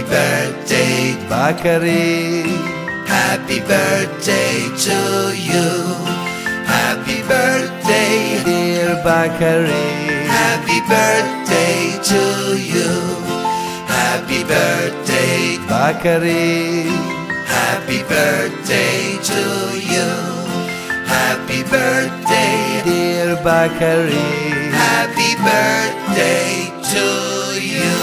Happy birthday, Bakary. happy birthday to you. Happy birthday, Dear Bakary. happy birthday to you. Happy birthday, Bakary. happy birthday to you. Happy birthday, Dear Bakary. happy birthday to you.